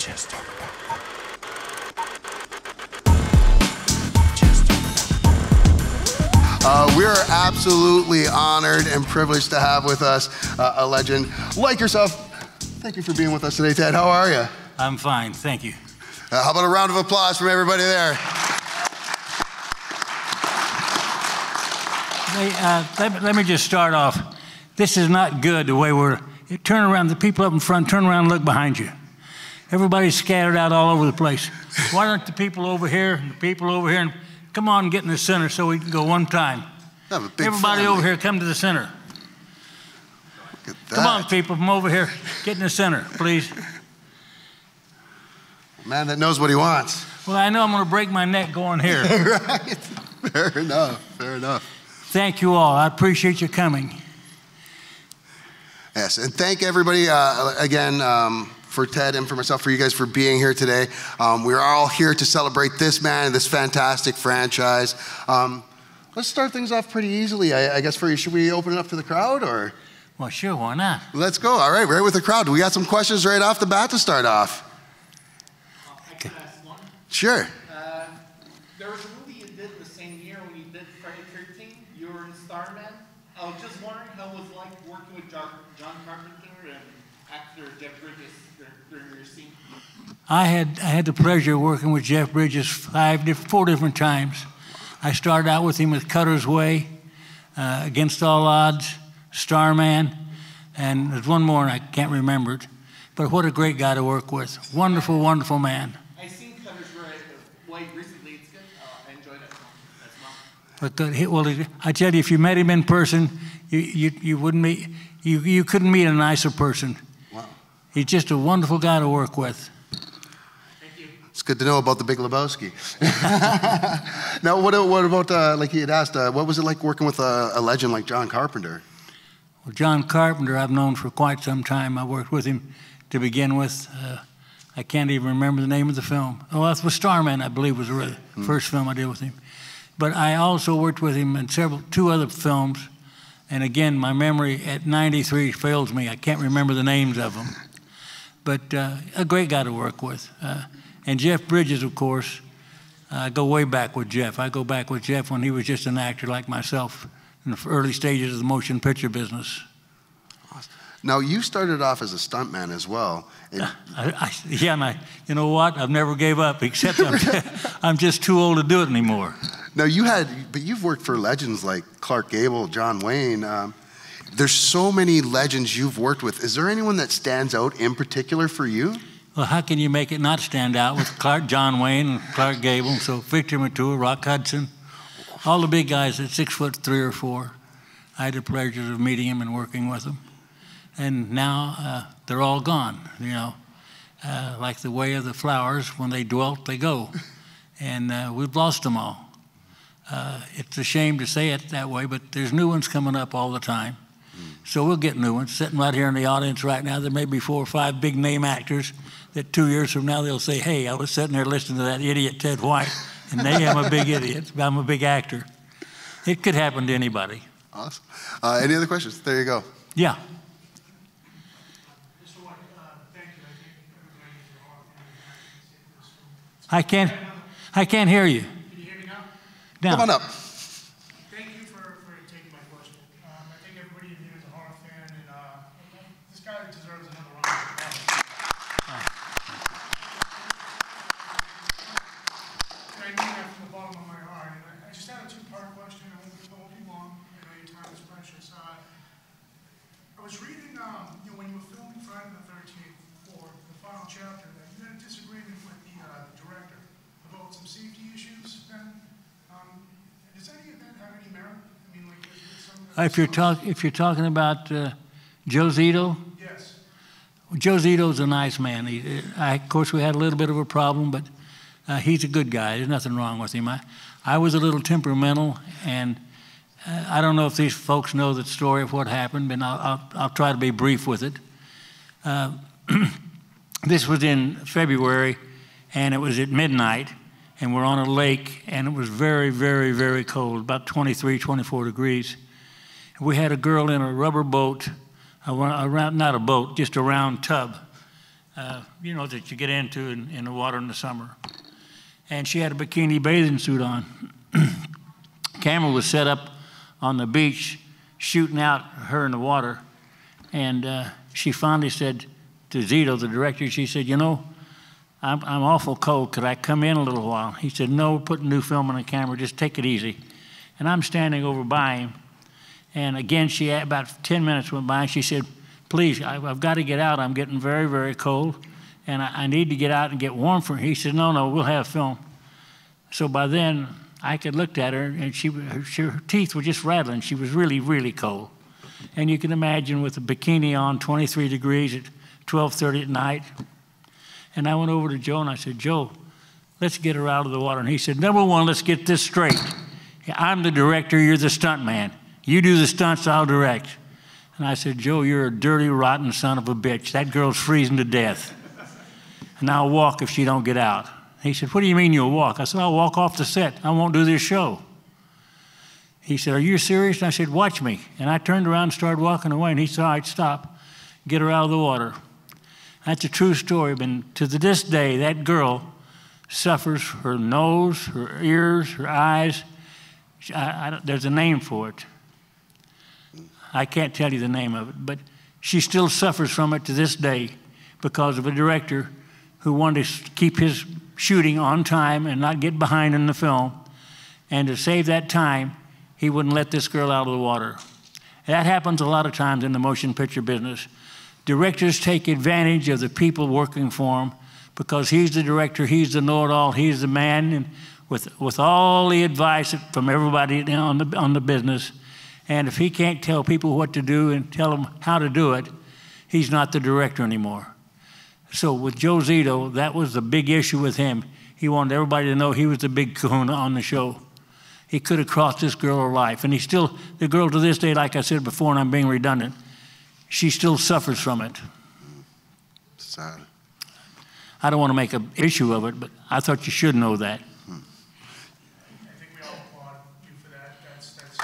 Just talk about Uh, we are absolutely honored and privileged to have with us uh, a legend like yourself. Thank you for being with us today, Ted. How are you? I'm fine, thank you. Uh, how about a round of applause from everybody there? Hey, uh, let, let me just start off. This is not good the way we're. Turn around, the people up in front, turn around and look behind you. Everybody's scattered out all over the place. Why aren't the people over here and the people over here? And come on, get in the center so we can go one time. Have a big Everybody family. over here, come to the center. Come on, people from over here, get in the center, please. Man that knows what he wants. Well, I know I'm going to break my neck going here. right. Fair enough. Fair enough. Thank you all. I appreciate you coming. Yes, and thank everybody uh, again um, for Ted and for myself, for you guys for being here today. Um, we're all here to celebrate this man and this fantastic franchise. Um, let's start things off pretty easily, I, I guess. For you, should we open it up to the crowd or? Well, sure, why not? Let's go. All right, right with the crowd. We got some questions right off the bat to start off. I can ask one. Sure. Uh, there was a movie you did the same year when you did Friday 13. You were in Starman. I was just wondering how it was like working with John, John Carpenter and actor Jeff Bridges dur- during your scene. I had, I had the pleasure of working with Jeff Bridges five, four different times. I started out with him with Cutter's Way, uh, Against All Odds, Starman, and there's one more and I can't remember it. But what a great guy to work with. Wonderful, wonderful man. I seen Cutter's Way recently. It's good. Uh, I enjoyed it as well. But the, well, I tell you, if you met him in person, you, you, you wouldn't meet, you, you couldn't meet a nicer person. Wow. He's just a wonderful guy to work with. Thank you. It's good to know about the Big Lebowski. now, what, what about, uh, like he had asked, uh, what was it like working with a, a legend like John Carpenter? Well, John Carpenter, I've known for quite some time. I worked with him to begin with. Uh, I can't even remember the name of the film. Oh, that was Starman, I believe, was the re- first film I did with him. But I also worked with him in several, two other films. And again, my memory at 93 fails me. I can't remember the names of them. But uh, a great guy to work with. And Jeff Bridges, of course, I go way back with Jeff. I go back with Jeff when he was just an actor like myself in the early stages of the motion picture business. Now, you started off as a stuntman as well. And I, I, yeah, and I, you know what? I've never gave up, except I'm, I'm just too old to do it anymore. now, you had, but you've worked for legends like Clark Gable, John Wayne. Um, there's so many legends you've worked with. Is there anyone that stands out in particular for you? Well, how can you make it not stand out with Clark, John Wayne, and Clark Gable, so Victor Mature, Rock Hudson, all the big guys at six foot three or four. I had the pleasure of meeting them and working with them, and now uh, they're all gone. You know, uh, like the way of the flowers, when they dwelt, they go, and uh, we've lost them all. Uh, it's a shame to say it that way, but there's new ones coming up all the time. So we'll get new ones. Sitting right here in the audience right now, there may be four or five big name actors that two years from now they'll say, hey, I was sitting there listening to that idiot Ted White, and they am a big idiot. I'm a big actor. It could happen to anybody. Awesome. Uh, any other questions? There you go. Yeah. Mr. White, uh, thank you. I think everybody is all in this room. I can't, I can't hear you. Can you hear me now? Now, Come on up. Thank you for, for taking my question. Um, I think everybody in here is a horror fan, and uh, this guy deserves another round of applause. And I mean that from the bottom of my heart. And I, I just had a two-part question. I won't, I won't be long. I know your time is precious. Uh, I was reading, um, you know, when you were filming Friday the Thirteenth for the final chapter, that you had a disagreement with the uh, director about some safety issues. Then, um, does any of that have any merit? I mean, like, is it some? If you're, talk, if you're talking about uh, Joe Zito, Yes. Joe Zito's a nice man. He, I, of course, we had a little bit of a problem, but uh, he's a good guy. There's nothing wrong with him. I, I was a little temperamental, and uh, I don't know if these folks know the story of what happened, but I'll, I'll, I'll try to be brief with it. Uh, this was in February, and it was at midnight, and we're on a lake, and it was very, very, very cold, about 23, 24 degrees. We had a girl in a rubber boat, a, a round, not a boat, just a round tub, uh, you know, that you get into in, in the water in the summer. And she had a bikini bathing suit on. Camera was set up on the beach, shooting out her in the water. And uh, she finally said to Zito, the director, she said, You know, I'm, I'm awful cold. Could I come in a little while? He said, No, put new film on the camera. Just take it easy. And I'm standing over by him. And again, she about 10 minutes went by and she said, Please, I, have got to get out. I'm getting very, very cold. And I, I need to get out and get warm for her. He said, No, no, we'll have film. So by then, I could looked at her and she, her, her teeth were just rattling. She was really, really cold. And you can imagine with a bikini on, 23 degrees at 12:30 at night. And I went over to Joe and I said, Joe, let's get her out of the water. And he said, number one, let's get this straight. I'm the director, you're the stunt man. You do the stunts, I'll direct. And I said, Joe, you're a dirty, rotten son of a bitch. That girl's freezing to death. And I'll walk if she don't get out. He said, What do you mean you'll walk? I said, I'll walk off the set. I won't do this show. He said, Are you serious? And I said, Watch me. And I turned around and started walking away. And he said, All right, stop. Get her out of the water. That's a true story. But to this day, that girl suffers her nose, her ears, her eyes. I, I, there's a name for it. I can't tell you the name of it, but she still suffers from it to this day because of a director who wanted to keep his shooting on time and not get behind in the film. And to save that time, he wouldn't let this girl out of the water. That happens a lot of times in the motion picture business. Directors take advantage of the people working for them because he's the director, he's the know it all, he's the man and with, with all the advice from everybody on the, on the business. And if he can't tell people what to do and tell them how to do it, he's not the director anymore. So with Joe Zito, that was the big issue with him. He wanted everybody to know he was the big kahuna on the show. He could have cost this girl her life. And he still, the girl to this day, like I said before, and I'm being redundant, she still suffers from it. Sad. I don't want to make an issue of it, but I thought you should know that. I think we all applaud you for that. That's, that's,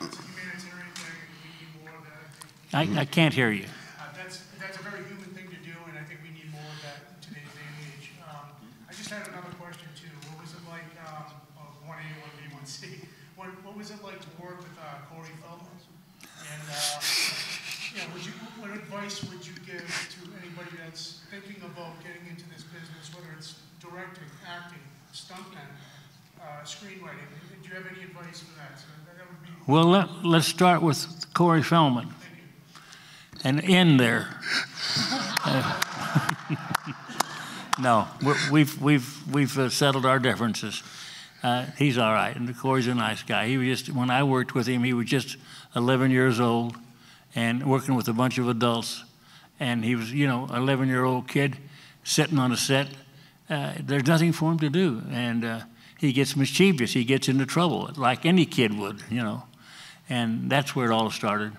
it's a humanitarian thing, and we need more of that. I I, can't hear you. Uh, That's, that's a very human thing to do, and I think we need more of that in today's day and age. Um, I just had another question too. What was it like, um, one A, one B, one C? What, what was it like to work with, uh, Corey Feldman? And, uh, you know, would you, what advice would you give to anybody that's thinking about getting into this business, whether it's directing, acting, stuntman, uh, screenwriting? Do you have any advice for that? So that that would be, Well, let, let's start with Corey Feldman and end there. No, we've, we've, we've uh, settled our differences. Uh, he's all right, and the Corey's a nice guy. He was just, when I worked with him, he was just 11 years old and working with a bunch of adults. And he was, you know, 11 year old kid sitting on a set. Uh, there's nothing for him to do. And uh, he gets mischievous. He gets into trouble, like any kid would, you know. And that's where it all started.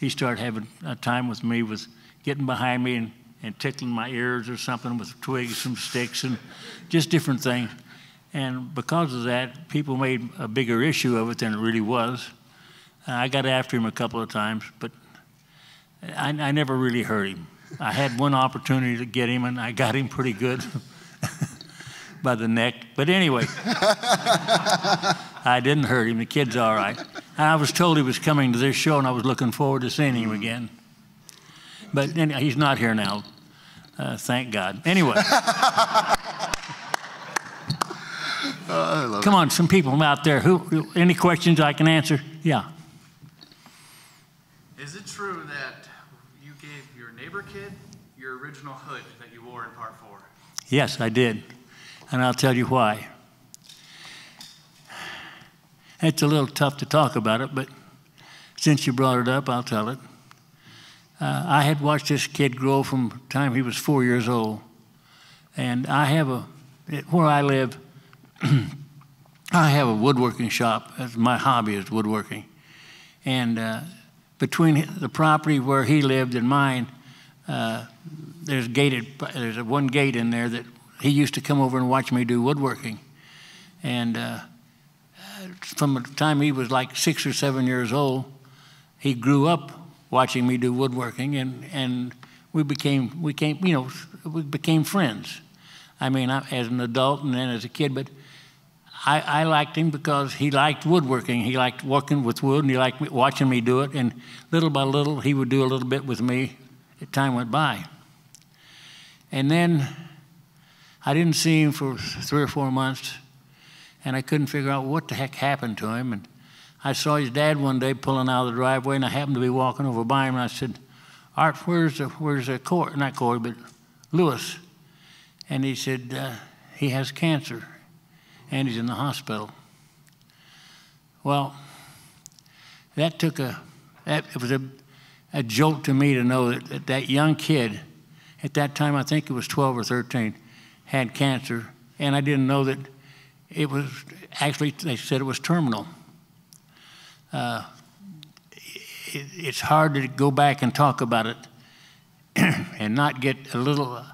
He started having a time with me with getting behind me and, and tickling my ears or something with twigs, some sticks, and just different things. And because of that, people made a bigger issue of it than it really was. I got after him a couple of times, but I, I never really hurt him. I had one opportunity to get him, and I got him pretty good by the neck. But anyway, I didn't hurt him. The kid's all right. I was told he was coming to this show, and I was looking forward to seeing him again. But anyhow, he's not here now. Uh, thank God. Anyway. Come on, some people out there. Who? who- Any questions I can answer? Yeah. Is it true that you gave your neighbor kid your original hood that you wore in part four? Yes, I did. And I'll tell you why. It's a little tough to talk about it, but since you brought it up, I'll tell it. Uh, I had watched this kid grow from the time he was four years old. And I have a, where I live, I have a woodworking shop. My hobby is woodworking. And uh, between the property where he lived and mine, uh, there's gated, there's a one gate in there that he used to come over and watch me do woodworking. And uh, from the time he was like six or seven years old, he grew up watching me do woodworking. And, and we became, we came, you know, we became friends. I mean, I, as an adult and then as a kid, but I, I liked him because he liked woodworking. He liked working with wood, and he liked watching me do it. And little by little, he would do a little bit with me time went by. And then I didn't see him for three or four months, and I couldn't figure out what the heck happened to him. And I saw his dad one day pulling out of the driveway, and I happened to be walking over by him, and I said, Art, where's the, where's the Corey, not Corey, but Lewis? And he said, uh, he has cancer, and he's in the hospital. Well, that took a, that it was a, a jolt to me to know that, that that young kid, at that time I think it was 12 or 13, had cancer, and I didn't know that it was actually, they said it was terminal. Uh, it, it's hard to go back and talk about it and not get a little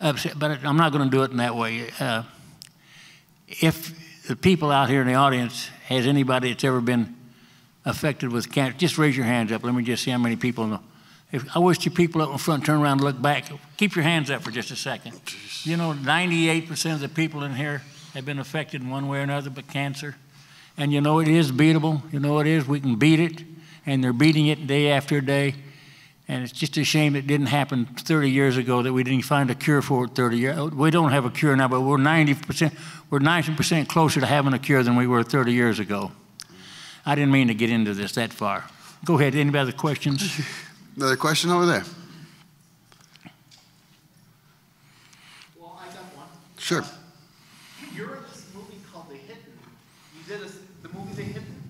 upset, but I'm not going to do it in that way. Uh, if the people out here in the audience has anybody that's ever been affected with cancer, just raise your hands up. Let me just see how many people know. If, I wish you people up in front turn around and look back. Keep your hands up for just a second. You know, 98% of the people in here have been affected in one way or another but cancer. And you know it is beatable. You know it is. We can beat it. And they're beating it day after day. And it's just a shame it didn't happen 30 years ago that we didn't find a cure for it 30 years. We don't have a cure now, but we're 90%, we're 90% closer to having a cure than we were 30 years ago. I didn't mean to get into this that far. Go ahead. Any other questions? Another question over there. Well, I got one. Sure. You're in this movie called The Hidden. You did a, s- the movie The Hidden.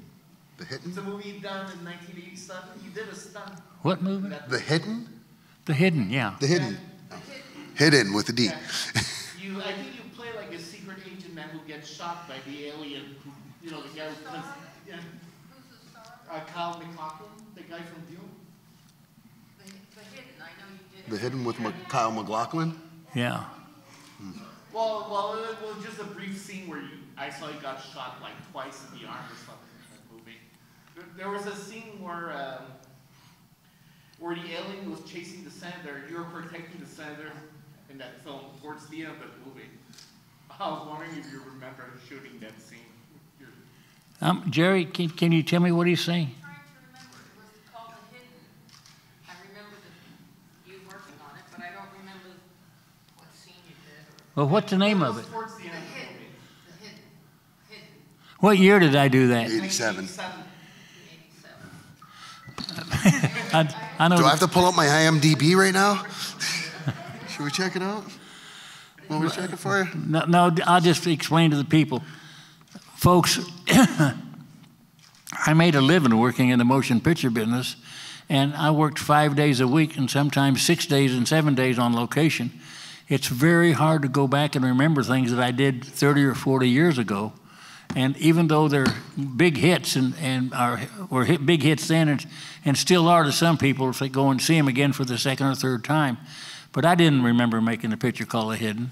The hidden? It's a movie done in 1987. You did a stunt. What movie? That, The hidden? The Hidden, yeah. The hidden. Hidden with a D. Yeah. you, I think you play like a secret agent man who gets shot by the alien. Who, you know, the guy who plays. Yeah, Who's the star? uh, Kyle MacLachlan, the guy from Dune. The, the hidden, I know you did. The hidden with Mc- Kyle MacLachlan? Yeah. Well, well, it was just a brief scene where you, I saw he got shot like twice in the arm or something in that movie. There, there was a scene where, um, where the alien was chasing the senator. You were protecting the senator in that film towards the end of the movie. I was wondering if you remember shooting that scene. Um, Jerry, can, can you tell me what he's saying? Trying to remember, it was called The Hidden. I remember the, you working on it, but I don't remember what scene you did or. Well, what's the name of it? was Towards the end The of the Hidden, movie. The Hidden, Hidden, What year did I do that? 87. eighty-seven. I, I know. Do I have to pull up my IMDb right now? Should we check it out? Want me to check it for you? No, no, I'll just explain to the people. Folks, I made a living working in the motion picture business, and I worked five days a week and sometimes six days and seven days on location. It's very hard to go back and remember things that I did 30 or 40 years ago. And even though they're big hits and, and are, were hit, big hits then and, and still are to some people if they go and see them again for the second or third time, but I didn't remember making a picture called The Hidden,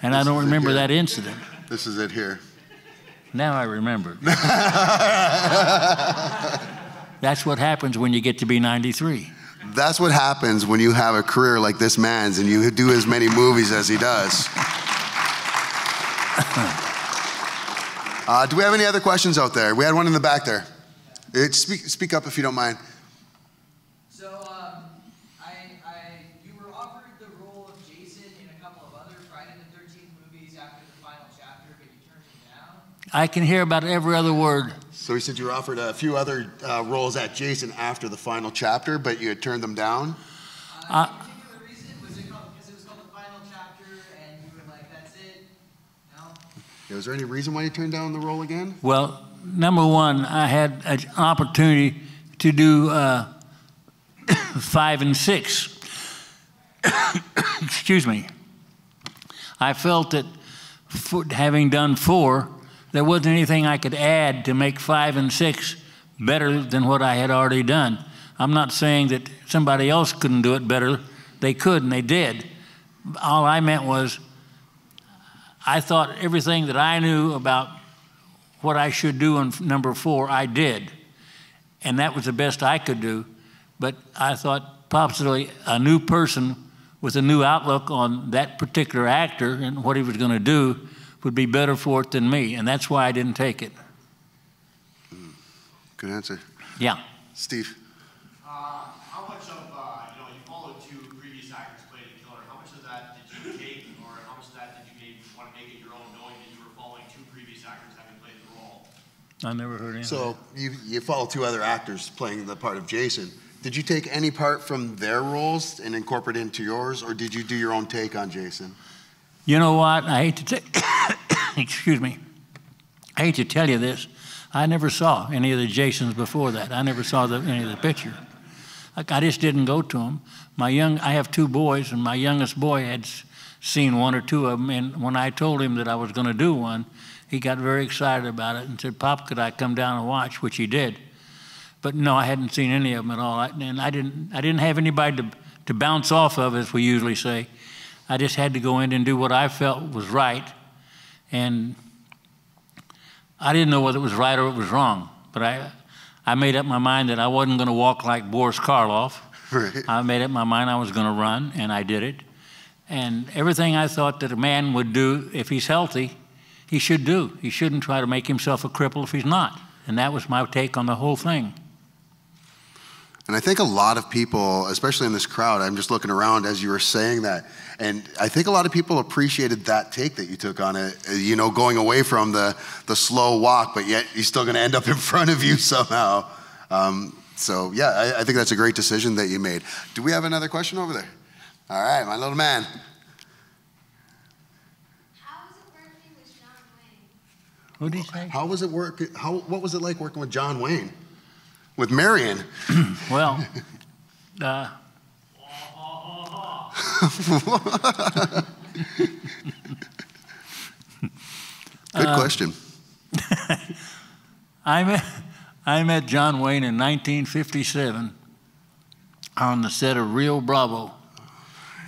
and I don't remember that incident. This is it here. Now I remember. That's what happens when you get to be 93. That's what happens when you have a career like this man's and you do as many movies as he does. Uh, do we have any other questions out there? We had one in the back there. Uh, Speak, speak up if you don't mind. So, um, I, I, you were offered the role of Jason in a couple of other Friday the 13th movies after the final chapter, but you turned it down. I can hear about every other word. So he said you were offered a few other uh, roles at Jason after the final chapter, but you had turned them down. Uh, any? Was it called, because it was called the final chapter and you were like, that's it? No? Was there any reason why you turned down the role again? Well, number one, I had an opportunity to do uh, five and six. Excuse me. I felt that for, having done four, there wasn't anything I could add to make five and six better than what I had already done. I'm not saying that somebody else couldn't do it better. They could, and they did. All I meant was I thought everything that I knew about what I should do on number four, I did. And that was the best I could do. But I thought possibly a new person with a new outlook on that particular actor and what he was going to do would be better for it than me, and that's why I didn't take it. Good answer. Yeah. Steve? Uh, how much of, uh, you know, you followed two previous actors playing the killer. How much of that did you take, or how much of that did you maybe want to make it your own, knowing that you were following two previous actors having played the role? I never heard anything. So you, you follow two other actors playing the part of Jason. Did you take any part from their roles and incorporate it into yours, or did you do your own take on Jason? You know what? I hate to take, excuse me. I hate to tell you this. I never saw any of the Jasons before that. I never saw the, any of the picture. I just didn't go to them. My young, I have two boys, and my youngest boy had seen one or two of them. And when I told him that I was going to do one, he got very excited about it and said, "Pop, could I come down and watch?" Which he did. But no, I hadn't seen any of them at all. And I didn't, I didn't have anybody to, to bounce off of, as we usually say. I just had to go in and do what I felt was right. And I didn't know whether it was right or it was wrong. But I, I made up my mind that I wasn't going to walk like Boris Karloff. Right. I made up my mind I was going to run, and I did it. And everything I thought that a man would do if he's healthy, he should do. He shouldn't try to make himself a cripple if he's not. And that was my take on the whole thing. And I think a lot of people, especially in this crowd, I'm just looking around as you were saying that, and I think a lot of people appreciated that take that you took on it. You know, going away from the the slow walk, but yet he's still going to end up in front of you somehow. Um, so yeah, I, I think that's a great decision that you made. Do we have another question over there? All right, my little man. How is it working with John Wayne? What did he say? How was it work? How what was it like working with John Wayne, with Marion? Well, uh, Good question. I met, I met John Wayne in 1957 on the set of Rio Bravo.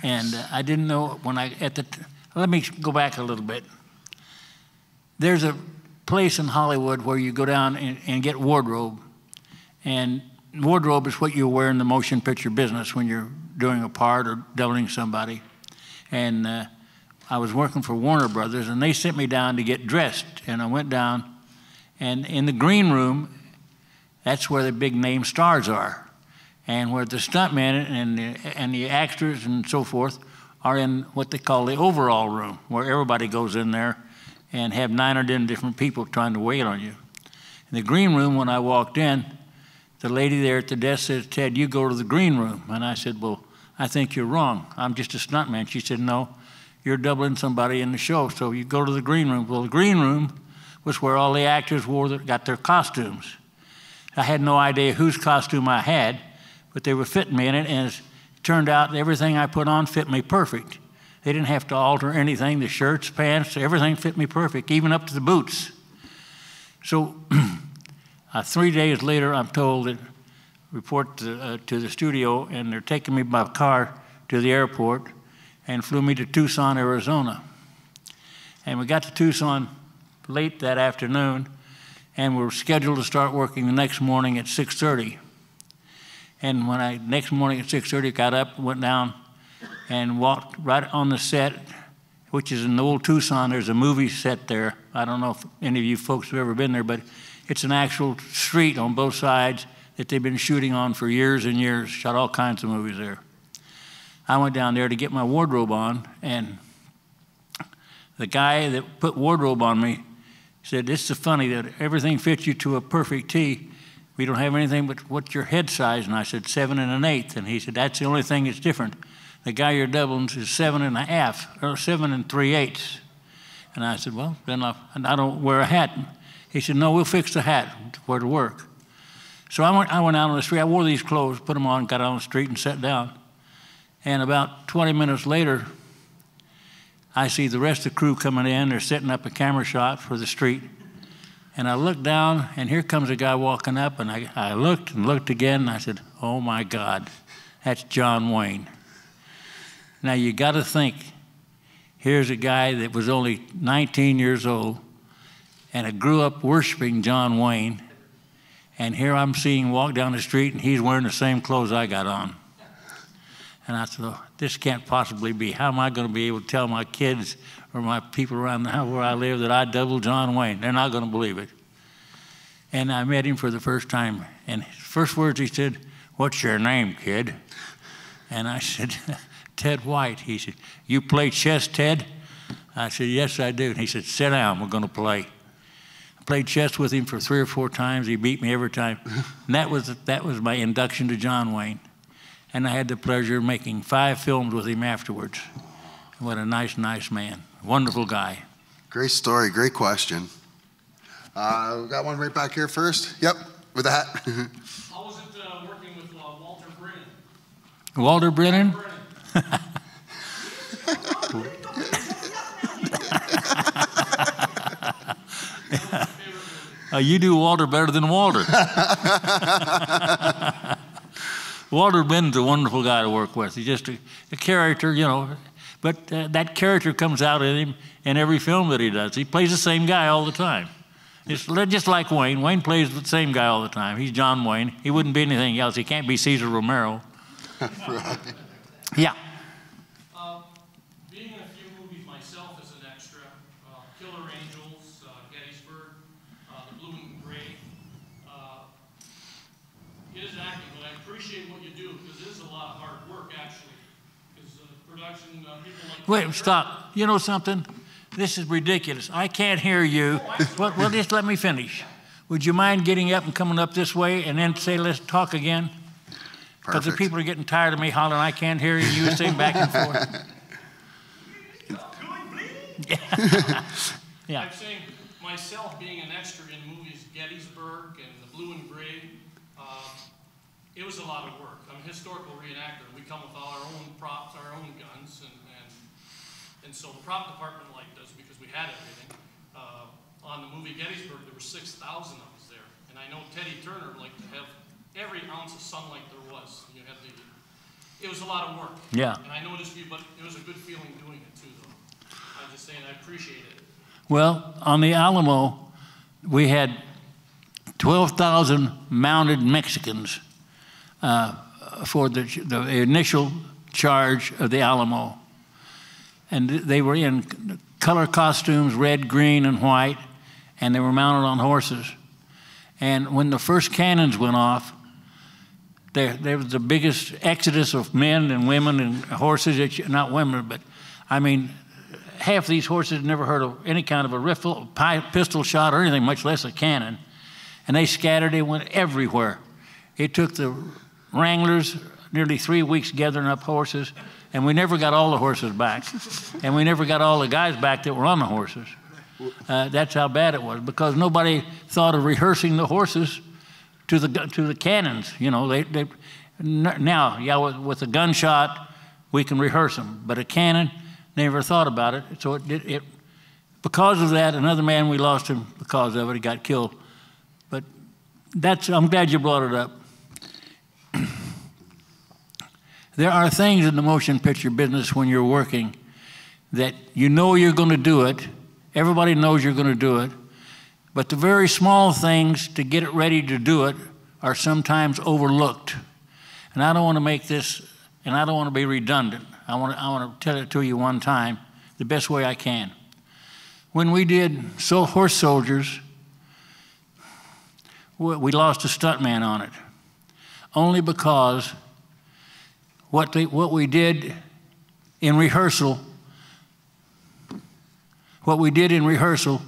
And uh, I didn't know when I, at the, t- let me go back a little bit. There's a place in Hollywood where you go down and, and get wardrobe. And wardrobe is what you wear in the motion picture business when you're doing a part or doubling somebody. And uh, I was working for Warner Brothers, and they sent me down to get dressed. And I went down, and in the green room, that's where the big name stars are. And where the stuntmen and the, and the actors and so forth are in what they call the overall room, where everybody goes in there and have nine or ten different people trying to wait on you. In the green room, when I walked in, the lady there at the desk says, Ted, you go to the green room. And I said, Well, I think you're wrong. I'm just a stuntman. She said, No, you're doubling somebody in the show, so you go to the green room. Well, the green room was where all the actors wore got their costumes. I had no idea whose costume I had, but they were fitting me in it, and it turned out everything I put on fit me perfect. They didn't have to alter anything. The shirts, pants, everything fit me perfect, even up to the boots. So uh, three days later, I'm told that report to, uh, to the studio, and they're taking me by car to the airport and flew me to Tucson, Arizona. And we got to Tucson late that afternoon, and we were scheduled to start working the next morning at 6:30. And when I next morning at 6:30 got up, went down, and walked right on the set, which is in the old Tucson. There's a movie set there. I don't know if any of you folks have ever been there, but it's an actual street on both sides that they've been shooting on for years and years. Shot all kinds of movies there. I went down there to get my wardrobe on, and the guy that put wardrobe on me said, "It's so funny that everything fits you to a perfect T. We don't have anything but what's your head size?" And I said, seven and an eighth. And he said, "That's the only thing that's different. The guy you're doubling is seven and a half, or seven and three eighths." And I said, "Well, then I, I don't wear a hat." He said, "No, we'll fix the hat wear to work." So I went, I went out on the street. I wore these clothes, put them on, got out on the street, and sat down. And about 20 minutes later, I see the rest of the crew coming in. They're setting up a camera shot for the street. And I looked down, and here comes a guy walking up. And I, I looked and looked again, and I said, Oh my God, that's John Wayne. Now you got to think here's a guy that was only 19 years old and I grew up worshiping John Wayne. And here I'm seeing him walk down the street, and he's wearing the same clothes I got on. And I said, oh, this can't possibly be. How am I going to be able to tell my kids or my people around the house where I live that I doubled John Wayne? They're not going to believe it. And I met him for the first time. And his first words he said, What's your name, kid? And I said, Ted White. He said, You play chess, Ted? I said, Yes, I do. And he said, Sit down, we're going to play. I played chess with him for three or four times. He beat me every time. And that was, that was my induction to John Wayne. And I had the pleasure of making five films with him afterwards. What a nice, nice man. Wonderful guy. Great story, great question. Uh, we got one right back here first. Yep, with the hat. How was it uh, working with uh, Walter Brennan? Walter Brennan? Brennan. Uh, you do Walter better than Walter. Walter Bennon's a wonderful guy to work with. He's just a, a character, you know, but uh, that character comes out in him in every film that he does. He plays the same guy all the time. It's just like Wayne. Wayne plays the same guy all the time. He's John Wayne. He wouldn't be anything else. He can't be Cesar Romero. right. Yeah. Uh, Being in a few movies myself as an extra, uh, Killer Angels, uh, Gettysburg, uh, The Blue and Gray, uh, it is acting, but I appreciate what you do, because it is a lot of hard work, actually. Because production, uh, people like. Wait, stop. You know something? This is ridiculous. I can't hear you. Well, well, just let me finish. Would you mind getting up and coming up this way and then say, let's talk again? Because the people are getting tired of me hollering, I can't hear you, you saying back and forth. Yeah. I'm saying, myself being an extra in movies Gettysburg and The Blue and Gray, uh, it was a lot of work. I'm a historical reenactor. We come with all our own props, our own guns, and, and, so the prop department liked us because we had everything. Uh, on the movie Gettysburg, there were six thousand of us there, and I know Teddy Turner liked to have every ounce of sunlight there was. You had the, it was a lot of work. Yeah. And I know it is for you, but it was a good feeling doing it too, though. I'm just saying, I appreciate it. Well, on the Alamo, we had 12,000 mounted Mexicans uh, for the, the initial charge of the Alamo. And they were in color costumes, red, green, and white, and they were mounted on horses. And when the first cannons went off, there, there was the biggest exodus of men and women and horses, not women, but I mean, half these horses had never heard of any kind of a rifle, pi- pistol shot or anything, much less a cannon. And they scattered, they went everywhere. It took the wranglers nearly three weeks gathering up horses, and we never got all the horses back. and we never got all the guys back that were on the horses. Uh, that's how bad it was because nobody thought of rehearsing the horses to the to the cannons. You know, they, they now yeah with, with a gunshot we can rehearse them, but a cannon never thought about it. So it, it, it because of that another man we lost him because of it. He got killed. But that's I'm glad you brought it up. there are things in the motion picture business when you're working that you know you're going to do it. Everybody knows you're going to do it. But the very small things to get it ready to do it are sometimes overlooked. And I don't want to make this, and I don't want to be redundant. I want to, I want to tell it to you one time the best way I can. When we did so Horse Soldiers, we lost a stuntman on it. Only because what, they, what we did in rehearsal, what we did in rehearsal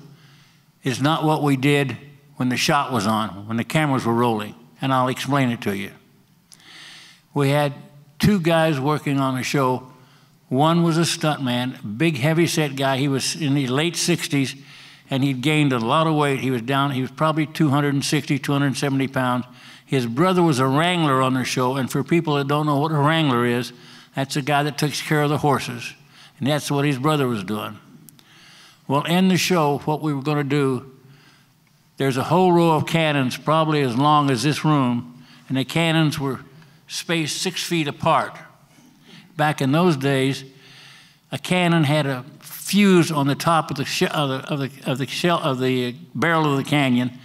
is not what we did when the shot was on, when the cameras were rolling. And I'll explain it to you. We had two guys working on the show. One was a stuntman, big, heavy set guy. He was in the late 60s and he'd gained a lot of weight. He was down, he was probably 260, 270 pounds. His brother was a wrangler on the show. And for people that don't know what a wrangler is, that's a guy that takes care of the horses. And that's what his brother was doing. Well, in the show, what we were going to do, there's a whole row of cannons, probably as long as this room, and the cannons were spaced six feet apart. Back in those days, a cannon had a fuse on the top of the, of the, of the, of the, shell, of the barrel of the canyon,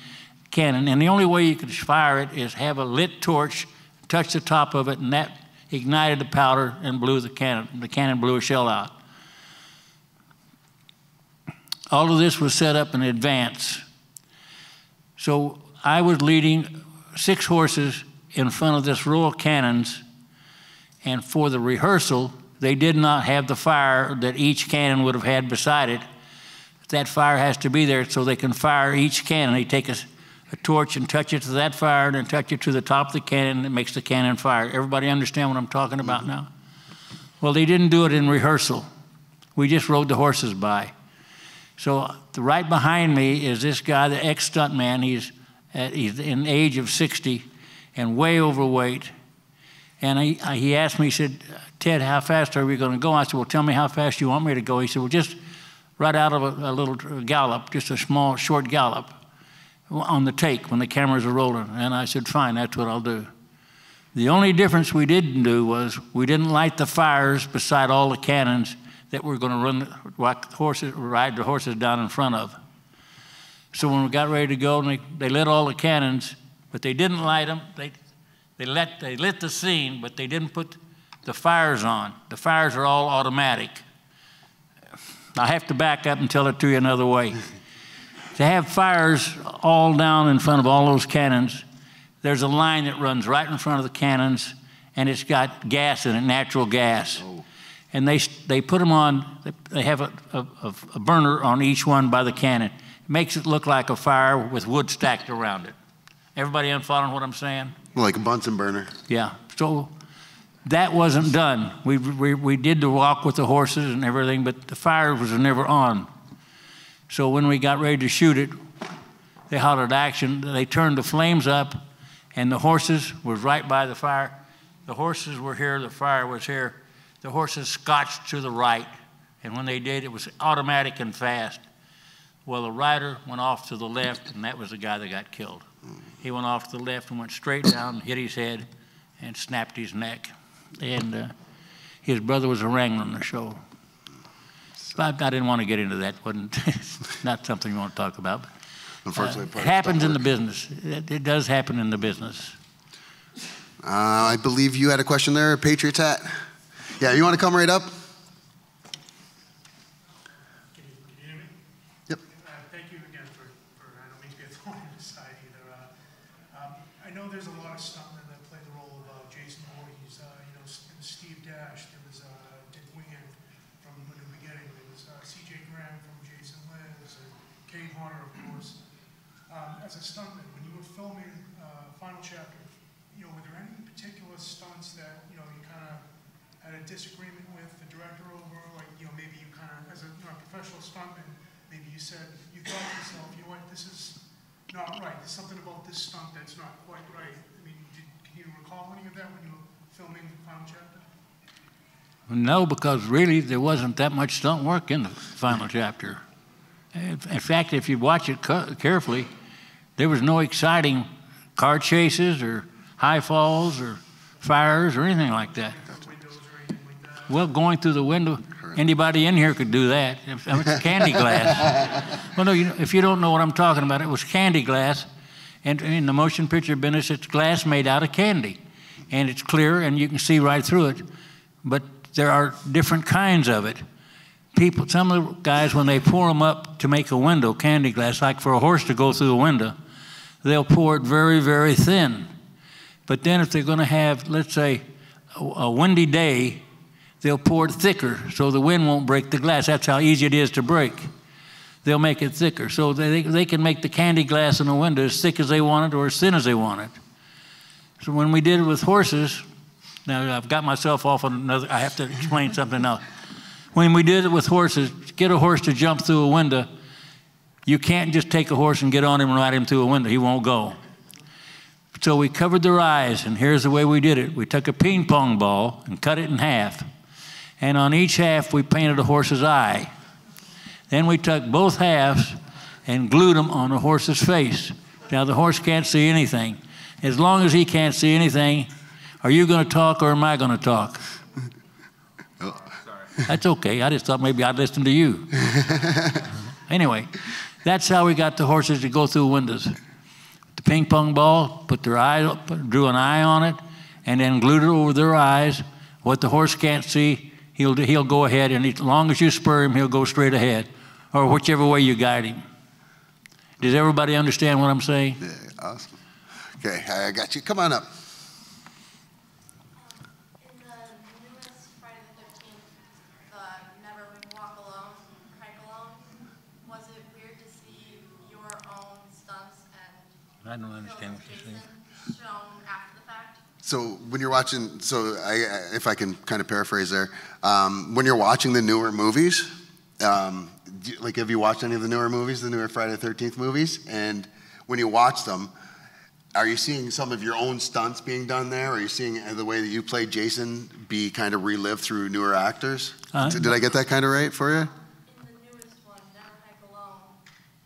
cannon, and the only way you could fire it is have a lit torch touch the top of it, and that ignited the powder, and blew the cannon. The cannon blew a shell out. All of this was set up in advance. So I was leading six horses in front of this row of cannons, and for the rehearsal, they did not have the fire that each cannon would have had beside it. That fire has to be there so they can fire each cannon. They take a, torch and touch it to that fire, and then touch it to the top of the cannon, and it makes the cannon fire. Everybody understand what I'm talking about mm-hmm. now? Well, they didn't do it in rehearsal. We just rode the horses by. So the, right behind me is this guy, the ex stuntman. He's at, he's in the age of 60 and way overweight. And he, uh, he asked me, he said, Ted, how fast are we going to go? I said, well, tell me how fast you want me to go. He said, well, just right out of a, a little gallop, just a small, short gallop on the take when the cameras are rolling. And I said, fine, that's what I'll do. The only difference we didn't do was we didn't light the fires beside all the cannons that we're going to run walk horses, ride the horses down in front of. So when we got ready to go, and they, they lit all the cannons, but they didn't light them. They, they, let, they lit the scene, but they didn't put the fires on. The fires are all automatic. I have to back up and tell it to you another way. To have fires all down in front of all those cannons, there's a line that runs right in front of the cannons, and it's got gas in it, natural gas. Oh and they, they put them on, they have a, a, a, burner on each one by the cannon. It makes it look like a fire with wood stacked around it. Everybody following what I'm saying? Like a Bunsen burner. Yeah. So that wasn't done. We, we, we did the walk with the horses and everything, but the fire was never on. So when we got ready to shoot it, they hollered action. They turned the flames up, and the horses was right by the fire. The horses were here, the fire was here the horses scotched to the right, and when they did, it was automatic and fast. Well, the rider went off to the left, and that was the guy that got killed. He went off to the left and went straight down, hit his head, and snapped his neck. And uh, his brother was a wrangler on the show. But I, didn't want to get into that. wasn't not something you want to talk about. Unfortunately, uh, it happens in the business. It, it, does happen in the business. Uh, I believe you had a question there, Patriots hat. Yeah, you want to come right up? Can you, hear me? Yep. Uh, thank you again for, for, I don't mean to get thrown on the side either. Uh, um, I know there's a lot of stuntmen that play the role of uh, Jason Voorhees, uh, you know, Steve Dash, there was uh, Dick Wieand from the beginning, was uh, C.J. Graham from Jason Lives, and Kane Horner, of course. Um, as a stuntman, when you were filming uh, Final Chapter, you know, were there any particular stunts that, you know, you kind of had a disagreement with the director over, like, you know, maybe you kind of, as a, you know, a professional stuntman, maybe you said, you thought to yourself, you know what, this is not right. There's something about this stunt that's not quite right. I mean, did, can you recall any of that when you were filming final chapter? No, because really there wasn't that much stunt work in the final chapter. In fact, if you watch it carefully, there was no exciting car chases or high falls or fires or anything like that. Well, going through the window, anybody in here could do that. It's candy glass. well, no, you know, if you don't know what I'm talking about, it was candy glass. And in the motion picture business, it's glass made out of candy. And it's clear and you can see right through it. But there are different kinds of it. People, some of the guys, when they pour them up to make a window, candy glass, like for a horse to go through a window, they'll pour it very, very thin. But then if they're going to have, let's say, a, a windy day they'll pour it thicker so the wind won't break the glass. That's how easy it is to break. They'll make it thicker. So they, they can make the candy glass in the window as thick as they want it or as thin as they want it. So when we did it with horses, now I've got myself off on another, I have to explain something else. When we did it with horses, get a horse to jump through a window, you can't just take a horse and get on him and ride him through a window. He won't go. So we covered their eyes, and here's the way we did it. We took a ping pong ball and cut it in half and on each half we painted a horse's eye. Then we took both halves and glued them on the horse's face. Now the horse can't see anything. As long as he can't see anything, are you going to talk or am I going to talk? Oh. That's okay. I just thought maybe I'd listen to you. anyway, that's how we got the horses to go through windows. The ping pong ball, put their eye, drew an eye on it, and then glued it over their eyes. What the horse can't see, he'll, he'll go ahead, and as long as you spur him, he'll go straight ahead, or whichever way you guide him. Does everybody understand what I'm saying? Yeah, awesome. Okay, I got you. Come on up. In the newest Friday the Thirteenth, the Never Walk Alone, Hike Alone, was it weird to see your own stunts and I don't understand what you're saying. Jason shown after the fact? So when you're watching, so I, if I can kind of paraphrase there, um, when you're watching the newer movies, um, you- like have you watched any of the newer movies, the newer Friday the Thirteenth movies? And when you watch them, are you seeing some of your own stunts being done there? Are you seeing uh, the way that you played Jason be kind of relived through newer actors? Uh, Did I get that kind of right for you? In the newest one, Never Hike Alone,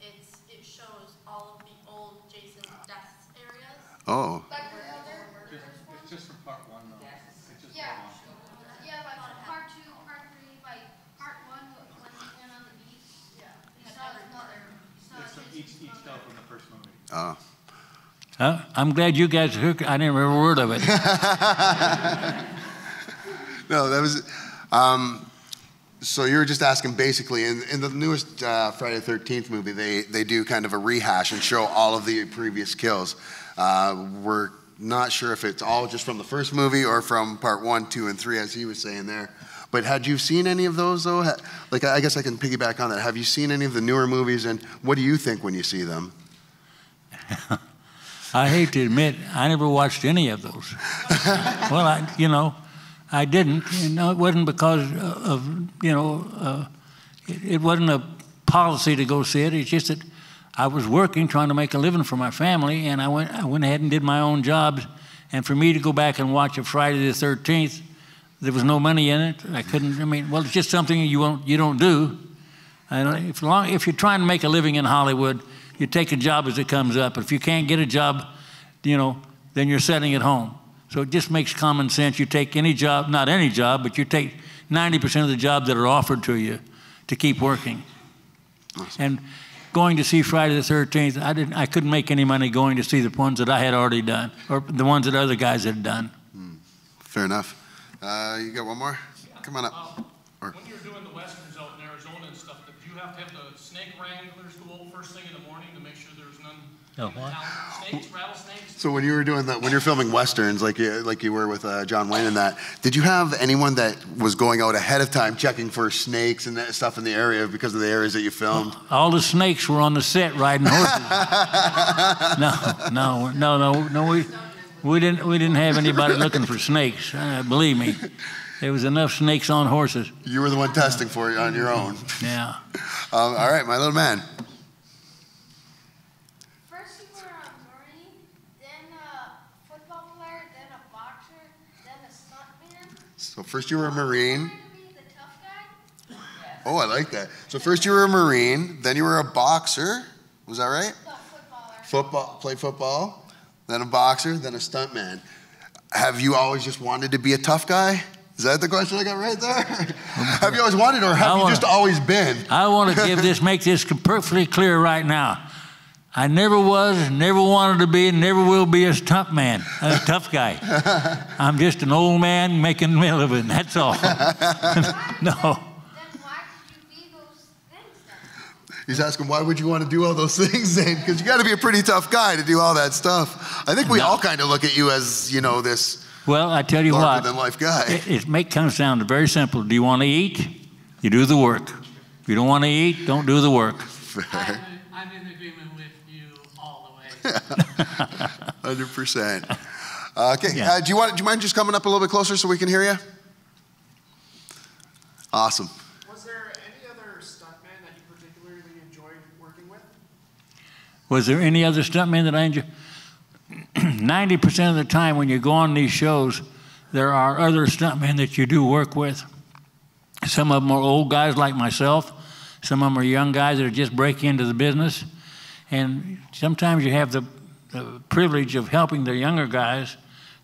it's, it shows all of the old Jason deaths areas. Oh, Like the other, first one? It's just from part one, though. It's just Yeah, yeah, like part two, part three, like part one, when he went on the beach. Yeah. He saw his mother. He saw each, each mother. from the first movie. oh. Uh, I'm glad you guys heard. I didn't hear a word of it. No, that was. Um, so you were just asking basically in, in the newest uh, Friday the Thirteenth movie, they they do kind of a rehash and show all of the previous kills. Uh, we're not sure if it's all just from the first movie or from part one, two, and three, as he was saying there. But had you seen any of those though? Like I guess I can piggyback on that. Have you seen any of the newer movies, and what do you think when you see them? I hate to admit, I never watched any of those. well, I, you know, I didn't. You know, it wasn't because of, you know, uh, it, it wasn't a policy to go see it. It's just that I was working, trying to make a living for my family, and I went, I went ahead and did my own jobs. And for me to go back and watch a Friday the 13th, there was no money in it. I couldn't. I mean, well, it's just something you won't, you don't do. And if, long, if you're trying to make a living in Hollywood, you take a job as it comes up. If you can't get a job, you know, then you're sitting at home. So it just makes common sense. You take any job, not any job, but you take 90% of the jobs that are offered to you to keep working. And going to see Friday the 13th, I, didn't, I couldn't make any money going to see the ones that I had already done or the ones that other guys had done. Fair enough. Uh, you got one more? Come on up. Or- When you're doing the westerns out in Arizona and stuff, did you have to have the snake wranglers go out first thing in the morning to make sure there's none In the what? town? Snakes, rattlesnakes? So when you were doing that, when you're filming westerns, like you, like you were with uh, John Wayne and that, did you have anyone that was going out ahead of time checking for snakes and that stuff in the area because of the areas that you filmed? All the snakes were on the set riding horses. no, no, no, no, no. We, we didn't, we didn't have anybody looking for snakes. Uh, believe me, there was enough snakes on horses. You were the one testing for it on your own. Yeah. Um, all right, my little man. First you were a Marine, then a football player, then a boxer, then a stuntman. So first you were a Marine. Trying to be the tough guy? Oh, I like that. So first you were a Marine, then you were a boxer. Was that right? Football, play football, then a boxer, then a stuntman. Have you always just wanted to be a tough guy? Is that the question I got right there? have you always wanted, or have you wanna- just always been? I want to give this, make this perfectly clear right now. I never was, never wanted to be, and never will be a tough man, a tough guy. I'm just an old man making a living. That's all. no. Then why did you be those things then? He's asking, why would you want to do all those things then? Because you got to be a pretty tough guy to do all that stuff. I think we all kind of look at you as, you know, this Well, I tell you larger what. than life guy. It, it make, comes down to very simple. Do you want to eat? You do the work. If you don't want to eat, don't do the work. I'm, I'm in agreement with you all. Hundred percent. Okay. Yeah. Uh, do you want? Do you mind just coming up a little bit closer so we can hear you? Awesome. Was there any other stuntman that you particularly enjoyed working with? Was there any other stuntman that I enjoy? 90% of the time when you go on these shows, there are other stuntmen that you do work with. Some of them are old guys like myself. Some of them are young guys that are just breaking into the business. And sometimes you have the, the privilege of helping the younger guys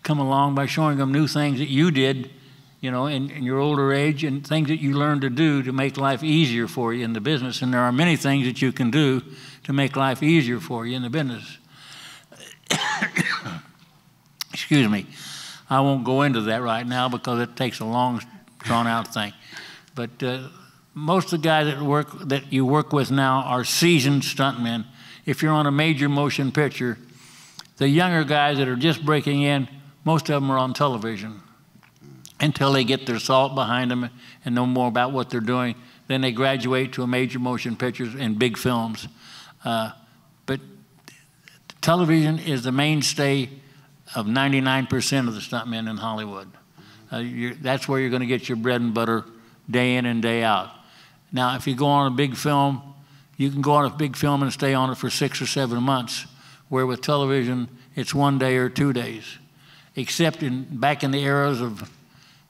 come along by showing them new things that you did, you know, in, in your older age and things that you learned to do to make life easier for you in the business. And there are many things that you can do to make life easier for you in the business. Excuse me. I won't go into that right now because it takes a long, drawn-out thing. But uh, most of the guys that work that you work with now are seasoned stuntmen. If you're on a major motion picture, the younger guys that are just breaking in, most of them are on television until they get their salt behind them and know more about what they're doing. Then they graduate to a major motion pictures and big films. Uh, but television is the mainstay of 99% of the stuntmen in Hollywood. Uh, that's where you're going to get your bread and butter day in and day out. Now, if you go on a big film, you can go on a big film and stay on it for six or seven months, where with television, it's one day or two days. Except in back in the eras of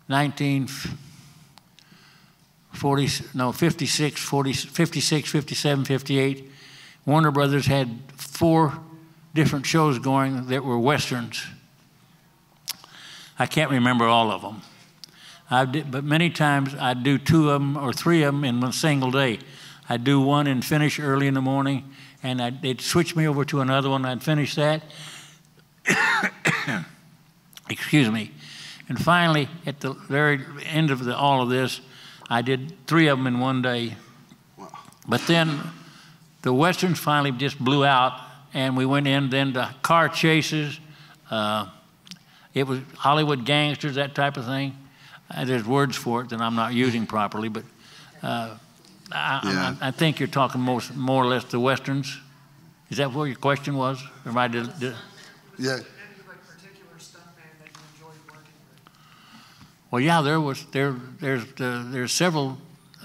1940, no, 56, 40, 56, 57, 58, Warner Brothers had four different shows going that were westerns. I can't remember all of them. I did, but many times I'd do two of them or three of them in a single day. I'd do one and finish early in the morning, and I'd, they'd switch me over to another one. I'd finish that. Excuse me. And finally, at the very end of the, all of this, I did three of them in one day. But then the westerns finally just blew out, and we went in then to car chases. Uh, it was Hollywood gangsters, that type of thing. Uh, there's words for it that I'm not using properly, but uh, I, Yeah. I, I think you're talking most, more or less the westerns. Is that what your question was? Or am I did, did- Yeah. Any like particular stuntman that you enjoyed working with? well, yeah, there was there there's uh, there's several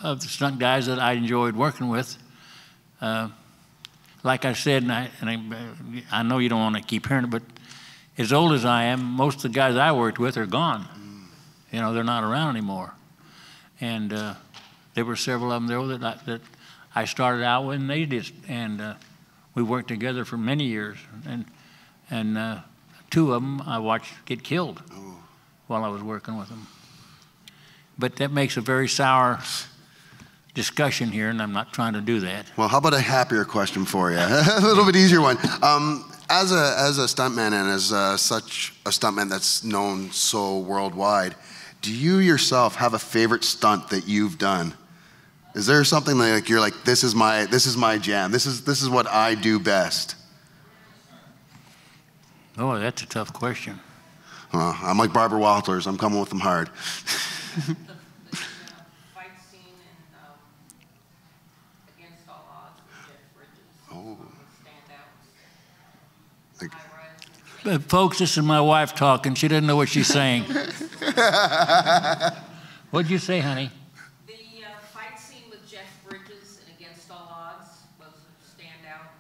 of the stunt guys that I enjoyed working with. Uh, like I said, and I, and I, I know you don't want to keep hearing it, but as old as I am, most of the guys I worked with are gone. You know, they're not around anymore. And uh, there were several of them there that I, that I started out with, and they did, and uh, we worked together for many years. And and uh, two of them I watched get killed while I was working with them. But that makes a very sour discussion here, and I'm not trying to do that. Well, how about a happier question for you? a little bit easier one. Um, as a as a stuntman and as uh, such a stuntman that's known so worldwide, do you yourself have a favorite stunt that you've done? Is there something that, like you're like this is my this is my jam. This is this is what I do best. Oh, that's a tough question. Uh, I'm like Barbara Walters. I'm coming with them hard. The, the fight scene in, Against All Odds with Jeff Bridges. Stand out. Like- High rise. Uh, folks, this is my wife talking. She doesn't know what she's saying. What'd you say, honey? The uh, fight scene with Jeff Bridges in Against All Odds was a standout,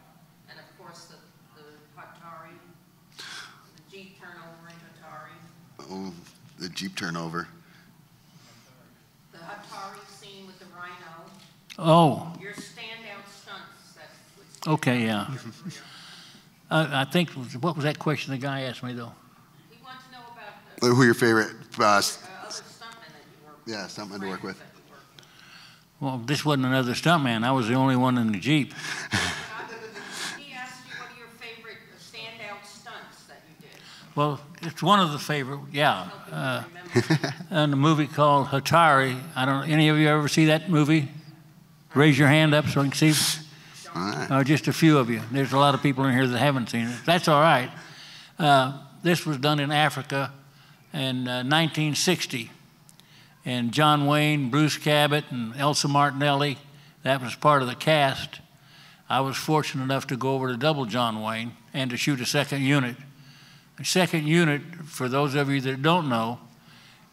and of course the the Hatari, the Jeep turnover in Hatari, Oh, the Jeep turnover. the Hatari scene with the Rhino. Oh, Your standout stunts okay, yeah. Uh, I think, what was that question the guy asked me, though? We want to know about uh, Who your favorite? Uh, other stuntmen that you work with. Yeah, stuntmen to work with. that you work with. Well, this wasn't another stuntman. I was the only one in the Jeep. He asked you what are your favorite standout stunts that you did. Well, it's one of the favorite, yeah. Uh, and a movie called Hatari. I don't, any of you ever see that movie? Raise your hand up so I can see. Right. Uh, just a few of you. There's a lot of people in here that haven't seen it. That's all right. Uh, this was done in Africa in uh, 1960. And John Wayne, Bruce Cabot, and Elsa Martinelli, that was part of the cast. I was fortunate enough to go over to double John Wayne and to shoot a second unit. Second unit, for those of you that don't know,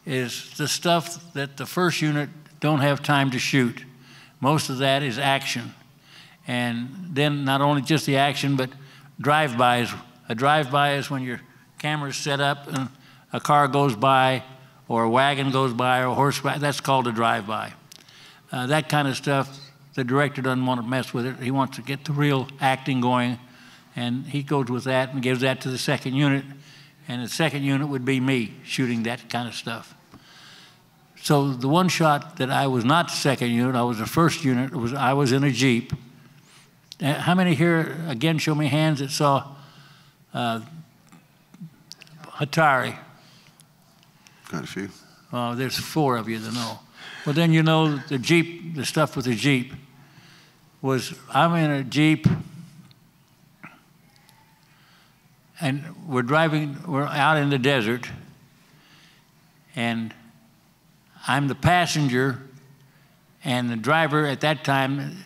is the stuff that the first unit don't have time to shoot. Most of that is action. And then not only just the action, but drive-bys. A drive-by is when your camera's set up and a car goes by, or a wagon goes by, or a horse, that's called a drive-by. Uh, that kind of stuff, the director doesn't want to mess with it. He wants to get the real acting going, and he goes with that and gives that to the second unit. And the second unit would be me shooting that kind of stuff. So the one shot that I was not the second unit, I was the first unit, was I was in a Jeep. Uh, How many here, again, show me hands that saw uh, Hatari? Got a few. Uh, there's four of you that know. Well, then you know the Jeep, the stuff with the Jeep was I'm in a Jeep and we're driving, we're out in the desert and I'm the passenger and the driver at that time,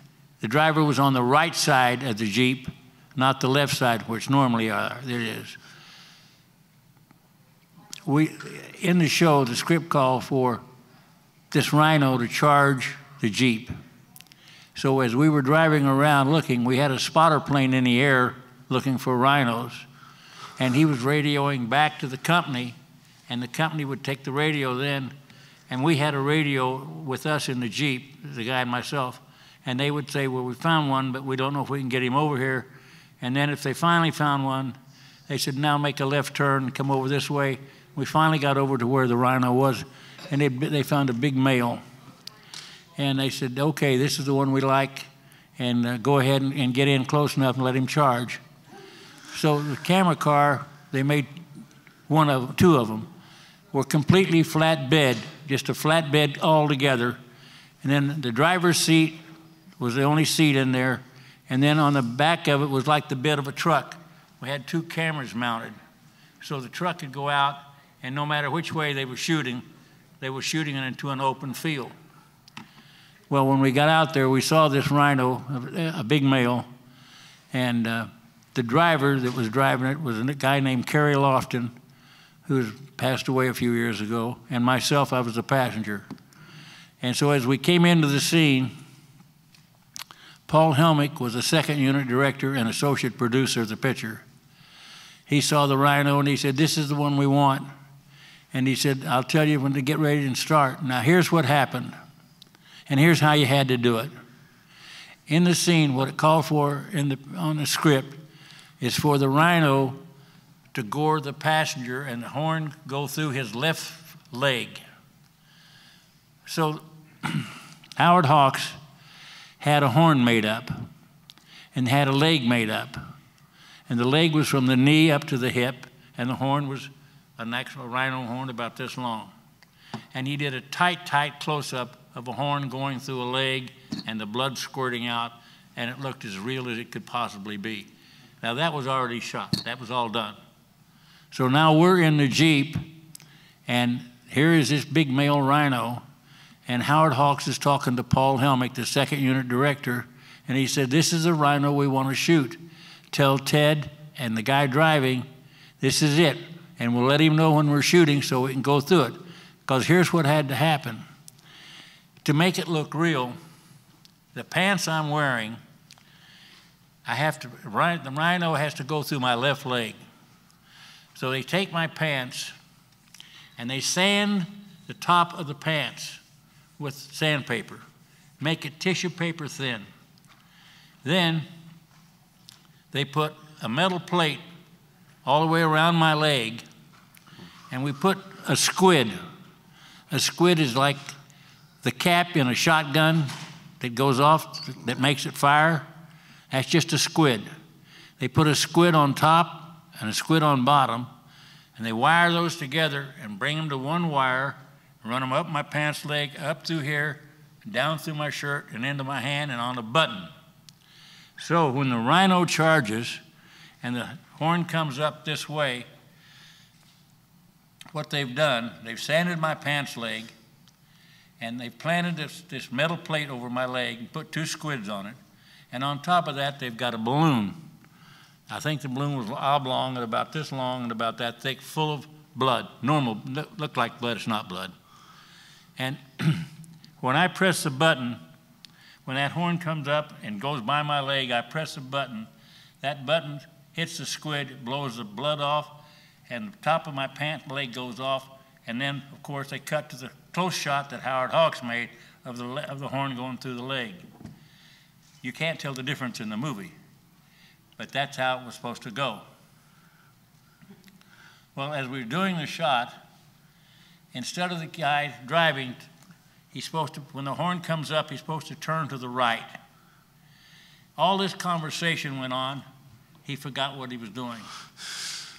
the driver was on the right side of the Jeep, not the left side, which normally are. There it is we in the show the script called for this rhino to charge the jeep so as we were driving around looking we had a spotter plane in the air looking for rhinos and he was radioing back to the company and the company would take the radio then and we had a radio with us in the jeep the guy and myself and they would say well we found one but we don't know if we can get him over here and then if they finally found one they said now make a left turn come over this way we finally got over to where the rhino was, and they, they found a big male. And they said, okay, this is the one we like, and uh, go ahead and, and get in close enough and let him charge. So the camera car, they made one of two of them, were completely flat bed, just a flat bed all together. And then the driver's seat was the only seat in there. And then on the back of it was like the bed of a truck. We had two cameras mounted. So the truck could go out and no matter which way they were shooting, they were shooting it into an open field. Well, when we got out there, we saw this rhino, a big male, and uh, the driver that was driving it was a guy named Cary Loftin, who passed away a few years ago, and myself, I was a passenger. And so as we came into the scene, Paul Helmick was a second unit director and associate producer of the picture. He saw the rhino and he said, This is the one we want. And he said, I'll tell you when to get ready and start. Now, here's what happened. And here's how you had to do it. In the scene, what it called for in the, on the script is for the rhino to gore the passenger and the horn go through his left leg. So Howard Hawks had a horn made up and had a leg made up. And the leg was from the knee up to the hip, and the horn was an actual rhino horn about this long. And he did a tight, tight close up of a horn going through a leg and the blood squirting out, and it looked as real as it could possibly be. Now, that was already shot, that was all done. So now we're in the Jeep, and here is this big male rhino, and Howard Hawks is talking to Paul Helmick, the second unit director, and he said, This is the rhino we want to shoot. Tell Ted and the guy driving, this is it and we'll let him know when we're shooting so we can go through it. Because here's what had to happen. To make it look real, the pants I'm wearing, I have to, the rhino has to go through my left leg. So they take my pants and they sand the top of the pants with sandpaper, make it tissue paper thin. Then they put a metal plate all the way around my leg and we put a squib. A squib is like the cap in a shotgun that goes off, that makes it fire. That's just a squib. They put a squib on top and a squib on bottom, and they wire those together and bring them to one wire, run them up my pants leg, up through here, down through my shirt, and into my hand, and on a button. So when the rhino charges and the horn comes up this way, what they've done, they've sanded my pants leg, and they've planted this, this metal plate over my leg and put two squibs on it. And on top of that, they've got a balloon. I think the balloon was oblong and about this long and about that thick, full of blood. Normal, looked like blood, it's not blood. And when I press the button, when that horn comes up and goes by my leg, I press the button. That button hits the squib, it blows the blood off, and the top of my pant leg goes off, and then, of course, they cut to the close shot that Howard Hawks made of the, of the horn going through the leg. You can't tell the difference in the movie, but that's how it was supposed to go. Well, as we were doing the shot, instead of the guy driving, he's supposed to, when the horn comes up, he's supposed to turn to the right. All this conversation went on, he forgot what he was doing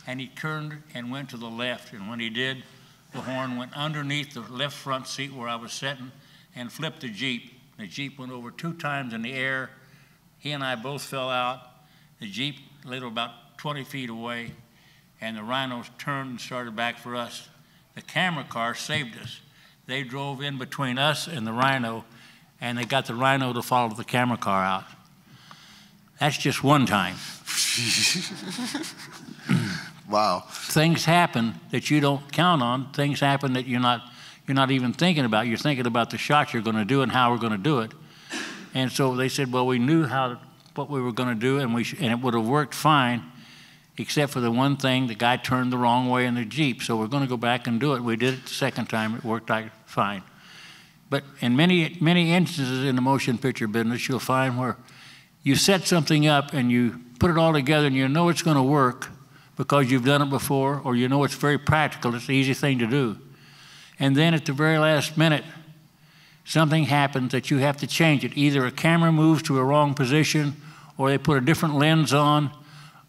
and he turned and went to the left. And when he did, the horn went underneath the left front seat where I was sitting and flipped the Jeep. The Jeep went over two times in the air. He and I both fell out. The Jeep later about 20 feet away, and the rhinos turned and started back for us. The camera car saved us. They drove in between us and the rhino, and they got the rhino to follow the camera car out. That's just one time. Wow. Things happen that you don't count on. Things happen that you're not you're not even thinking about. You're thinking about the shots you're going to do and how we're going to do it. And so they said, well, we knew how what we were going to do, and we and it would have worked fine, except for the one thing: the guy turned the wrong way in the jeep. So we're going to go back and do it. We did it the second time. It worked out fine. But in many many instances in the motion picture business, you'll find where you set something up and you put it all together, and you know it's going to work because you've done it before, or you know it's very practical. It's the easy thing to do. And then at the very last minute, something happens that you have to change it. Either a camera moves to a wrong position, or they put a different lens on,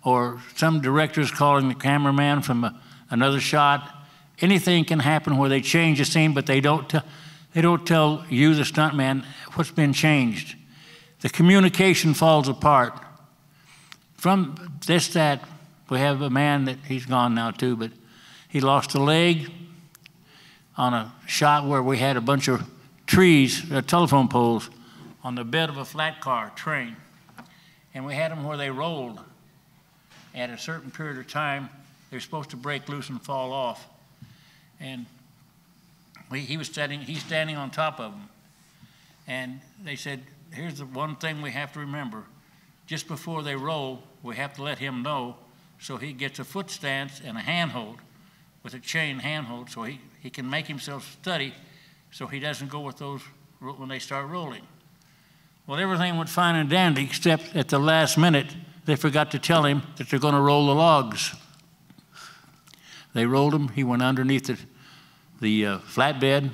or some director's calling the cameraman from a, another shot. Anything can happen where they change the scene, but they don't, they don't tell you, the stuntman, what's been changed. The communication falls apart. From this, that, we have a man that he's gone now too, but he lost a leg on a shot where we had a bunch of trees, uh, telephone poles, on the bed of a flat car train. And we had them where they rolled. At a certain period of time, they're supposed to break loose and fall off. And we, he was standing, he's standing on top of them. And they said, here's the one thing we have to remember. Just before they roll, we have to let him know so he gets a foot stance and a handhold with a chain handhold so he, he can make himself steady so he doesn't go with those when they start rolling. Well, everything went fine and dandy, except at the last minute, they forgot to tell him that they're going to roll the logs. They rolled him. He went underneath the, the uh, flatbed,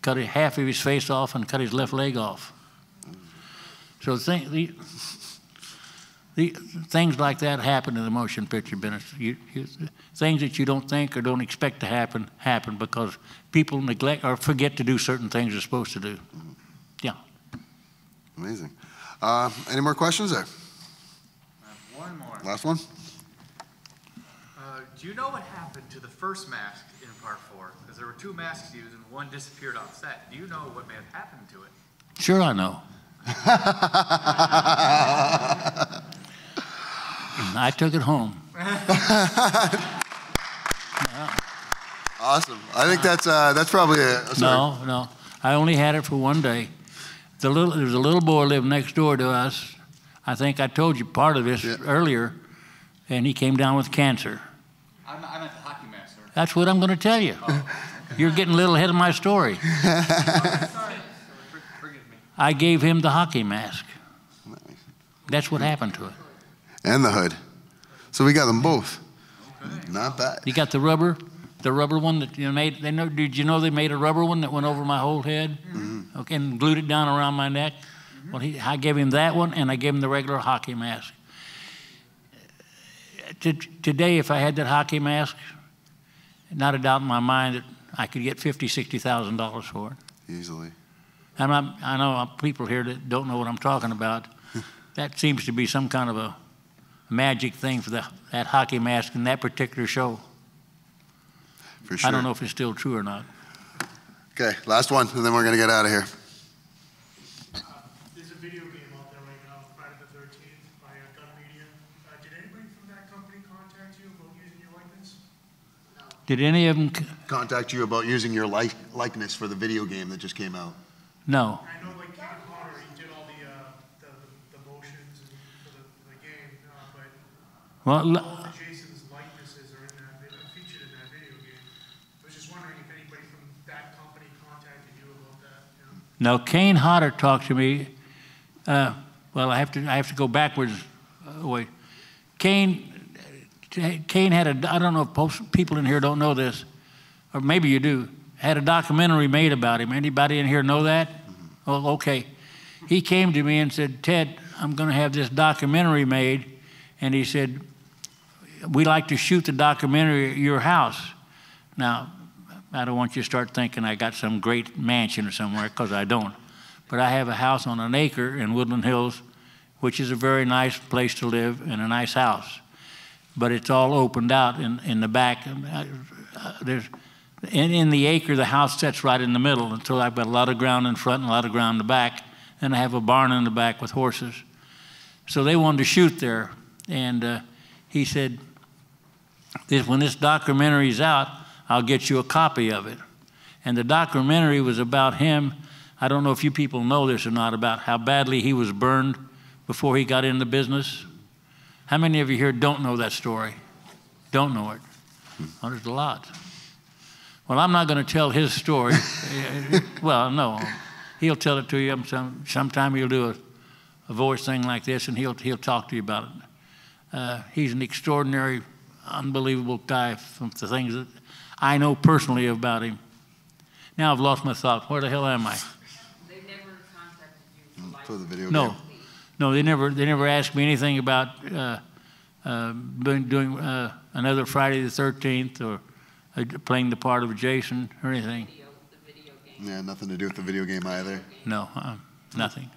cut half of his face off, and cut his left leg off. So the thing, the, the, things like that happen in the motion picture business. You, you, things that you don't think or don't expect to happen happen because people neglect or forget to do certain things they're supposed to do. Yeah. Amazing. Uh, any more questions there? One more. Last one? Uh, do you know what happened to the first mask in part four? Because there were two masks used and one disappeared off set. Do you know what may have happened to it? Sure, I know. I took it home. Awesome. I think that's uh, that's probably a sorry. No, no. I only had it for one day. The little, there was a little boy lived next door to us. I think I told you part of this Yeah. earlier, and he came down with cancer. I'm, I'm at the hockey match, sir. That's what I'm going to tell you. You're getting a little ahead of my story. Sorry, for- forgive me. I gave him the hockey mask. That's what happened to it. And the hood. So we got them both. Not bad. You got the rubber, the rubber one that you made. They know. Did you know they made a rubber one that went over my whole head, mm-hmm. okay, and glued it down around my neck? Well, he, I gave him that one, and I gave him the regular hockey mask. To, today, if I had that hockey mask, not a doubt in my mind that I could get fifty, sixty thousand dollars for it. Easily. And I'm, I know people here that don't know what I'm talking about. that seems to be some kind of a magic thing for the, that hockey mask in that particular show. For sure. I don't know if it's still true or not. Okay, last one, and then we're gonna get out of here. There's a video game out there right now, Friday the thirteenth, by uh, Gun Media. Uh, did anybody from that company contact you about using your likeness? Did any of them? Contact you about using your like, likeness for the video game that just came out. No. I know like Kane Hodder, he did all the, uh, the, the motions and for the, for the game, uh, but Well, all of Jason's likenesses are in that, vid- featured in that video game. I was just wondering if anybody from that company contacted you about that, you know? now Kane Hodder talked to me. Uh, well, I have to. I have to go backwards. Uh, wait, Kane. Kane had a. I don't know if most people in here don't know this, or maybe you do. Had a documentary made about him. Anybody in here know that? Well, okay. He came to me and said, Ted, I'm going to have this documentary made, and he said, we like to shoot the documentary at your house. Now, I don't want you to start thinking I got some great mansion or somewhere, because I don't. But I have a house on an acre in Woodland Hills, which is a very nice place to live and a nice house. But it's all opened out in, in the back. Uh, uh, There's, in, in the acre, the house sets right in the middle until I've got a lot of ground in front and a lot of ground in the back. And I have a barn in the back with horses. So they wanted to shoot there. And uh, he said, this, when this documentary's out, I'll get you a copy of it. And the documentary was about him. I don't know if you people know this or not, about how badly he was burned before he got into business. How many of you here don't know that story? Don't know it? Well, there's a lot. Well, I'm not going to tell his story. well, no. He'll tell it to you. Some, sometime he'll do a, a voice thing like this, and he'll, he'll talk to you about it. Uh, he's an extraordinary, unbelievable guy from the things that I know personally about him. Now I've lost my thought. Where the hell am I? They never contacted you for For the video No, game. no, they never, they never asked me anything about uh, uh, doing, doing uh, another Friday the 13th or uh, playing the part of Jason or anything. Video, the video game. Yeah, nothing to do with the video game either. No, uh, nothing.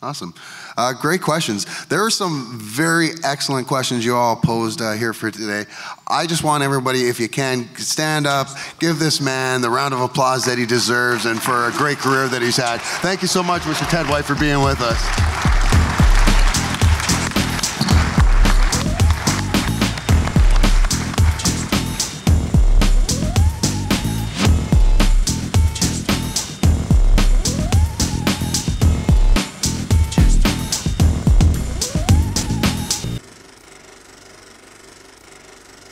Awesome. Uh, great questions. There are some very excellent questions you all posed uh, here for today. I just want everybody, if you can, stand up, give this man the round of applause that he deserves and for a great career that he's had. Thank you so much, Mr. Ted White, for being with us.